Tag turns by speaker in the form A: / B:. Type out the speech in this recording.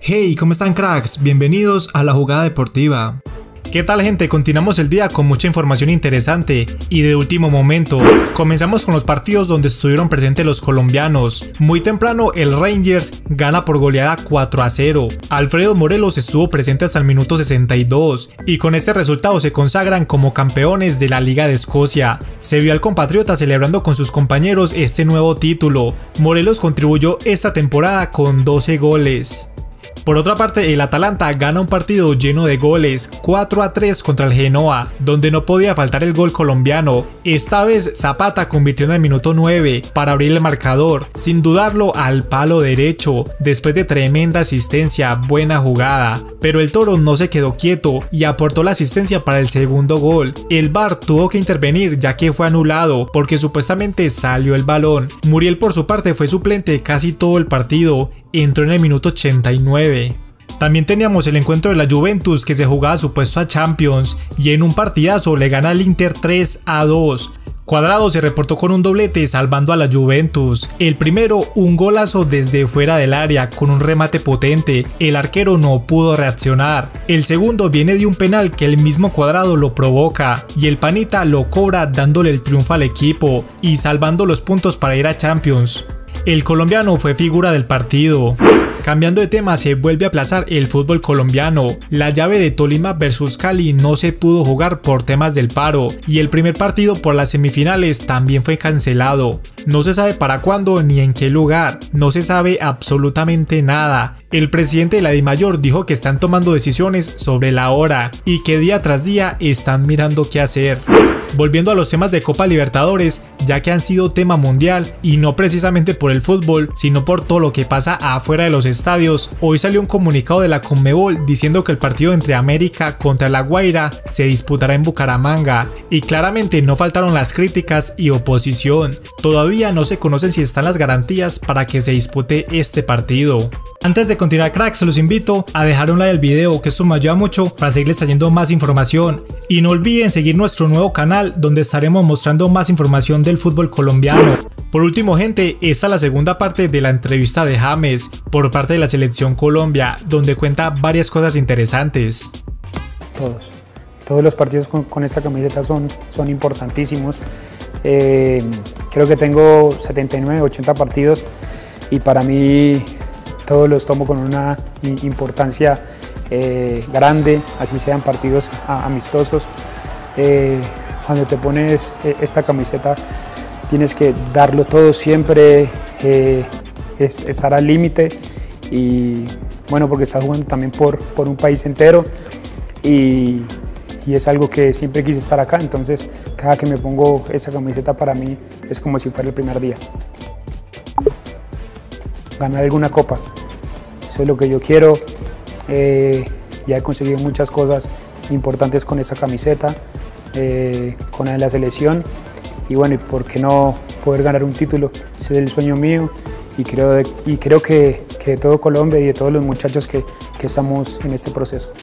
A: Hey, ¿cómo están cracks? Bienvenidos a la jugada deportiva. ¿Qué tal gente? Continuamos el día con mucha información interesante y de último momento. Comenzamos con los partidos donde estuvieron presentes los colombianos. Muy temprano el Rangers gana por goleada 4 a 0. Alfredo Morelos estuvo presente hasta el minuto 62 y con este resultado se consagran como campeones de la Liga de Escocia. Se vio al compatriota celebrando con sus compañeros este nuevo título. Morelos contribuyó esta temporada con 12 goles. Por otra parte, el Atalanta gana un partido lleno de goles, 4 a 3 contra el Genoa, donde no podía faltar el gol colombiano. Esta vez Zapata convirtió en el minuto 9 para abrir el marcador, sin dudarlo al palo derecho, después de tremenda asistencia, buena jugada. Pero el Toro no se quedó quieto y aportó la asistencia para el segundo gol. El VAR tuvo que intervenir ya que fue anulado porque supuestamente salió el balón. Muriel por su parte fue suplente casi todo el partido entró en el minuto 89. También teníamos el encuentro de la Juventus que se jugaba su puesto a Champions y en un partidazo le gana al Inter 3 a 2. Cuadrado se reportó con un doblete salvando a la Juventus. El primero, un golazo desde fuera del área con un remate potente. El arquero no pudo reaccionar. El segundo viene de un penal que el mismo Cuadrado lo provoca y el Panita lo cobra dándole el triunfo al equipo y salvando los puntos para ir a Champions. El colombiano fue figura del partido. Cambiando de tema, se vuelve a aplazar el fútbol colombiano. La llave de Tolima versus Cali no se pudo jugar por temas del paro y el primer partido por las semifinales también fue cancelado. No se sabe para cuándo ni en qué lugar, no se sabe absolutamente nada. El presidente de la DIMAYOR dijo que están tomando decisiones sobre la hora y que día tras día están mirando qué hacer. Volviendo a los temas de Copa Libertadores, ya que han sido tema mundial y no precisamente por el fútbol, sino por todo lo que pasa afuera de los estadios, hoy salió un comunicado de la Conmebol diciendo que el partido entre América contra La Guaira se disputará en Bucaramanga y claramente no faltaron las críticas y oposición. Todavía no se conocen si están las garantías para que se dispute este partido. Antes de continuar cracks, los invito a dejar un like al video que esto me ayuda mucho para seguirles trayendo más información. Y no olviden seguir nuestro nuevo canal donde estaremos mostrando más información del fútbol colombiano. Por último gente, esta es la segunda parte de la entrevista de James por parte de la selección Colombia donde cuenta varias cosas interesantes.
B: Todos, todos los partidos con, esta camiseta son, son importantísimos. Eh, creo que tengo 79, 80 partidos y para mí todos los tomo con una importancia eh, grande, así sean partidos amistosos. Eh, cuando te pones eh, esta camiseta tienes que darlo todo siempre, estar al límite y bueno, porque estás jugando también por, por un país entero y, y, es algo que siempre quise estar acá, entonces cada que me pongo esa camiseta para mí es como si fuera el primer día. Ganar alguna copa, es lo que yo quiero. Eh, ya he conseguido muchas cosas importantes con esa camiseta, eh, con la selección y bueno, y por qué no poder ganar un título, ese es el sueño mío y creo, y creo que, que de todo Colombia y de todos los muchachos que, que estamos en este proceso.